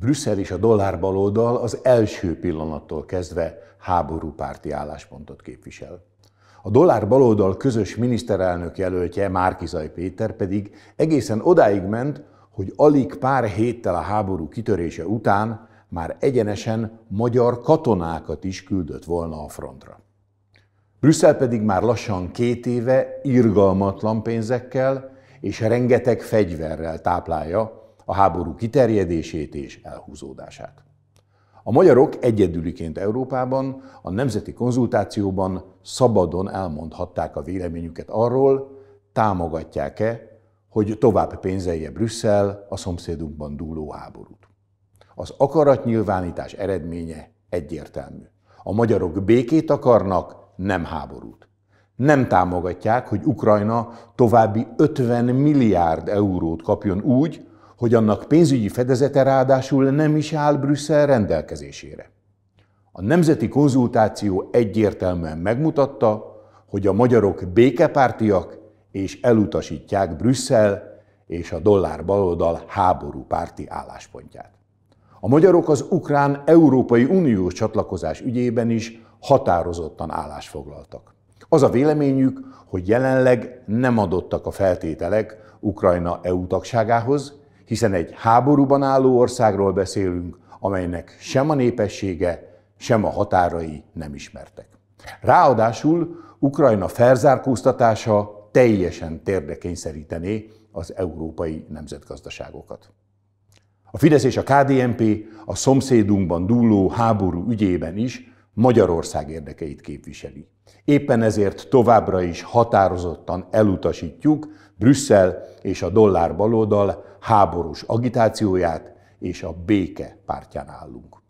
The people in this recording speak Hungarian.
Brüsszel és a dollár baloldal az első pillanattól kezdve háborúpárti álláspontot képvisel. A dollár baloldal közös miniszterelnök jelöltje Márkizaj Péter pedig egészen odáig ment, hogy alig pár héttel a háború kitörése után már egyenesen magyar katonákat is küldött volna a frontra. Brüsszel pedig már lassan két éve irgalmatlan pénzekkel és rengeteg fegyverrel táplálja a háború kiterjedését és elhúzódását. A magyarok egyedüliként Európában a nemzeti konzultációban szabadon elmondhatták a véleményüket arról, támogatják-e, hogy tovább pénzelje Brüsszel a szomszédunkban dúló háborút. Az akaratnyilvánítás eredménye egyértelmű. A magyarok békét akarnak, nem háborút. Nem támogatják, hogy Ukrajna további 50 milliárd eurót kapjon úgy, hogy annak pénzügyi fedezete ráadásul nem is áll Brüsszel rendelkezésére. A nemzeti konzultáció egyértelműen megmutatta, hogy a magyarok békepártiak és elutasítják Brüsszel és a dollár baloldal háború párti álláspontját. A magyarok az ukrán Európai Uniós csatlakozás ügyében is határozottan állásfoglaltak. Az a véleményük, hogy jelenleg nem adottak a feltételek Ukrajna EU tagságához, hiszen egy háborúban álló országról beszélünk, amelynek sem a népessége, sem a határai nem ismertek. Ráadásul Ukrajna felzárkóztatása teljesen térdre kényszerítené az európai nemzetgazdaságokat. A Fidesz és a KDNP a szomszédunkban dúló háború ügyében is Magyarország érdekeit képviseli. Éppen ezért továbbra is határozottan elutasítjuk Brüsszel és a dollár baloldal háborús agitációját, és a béke pártján állunk.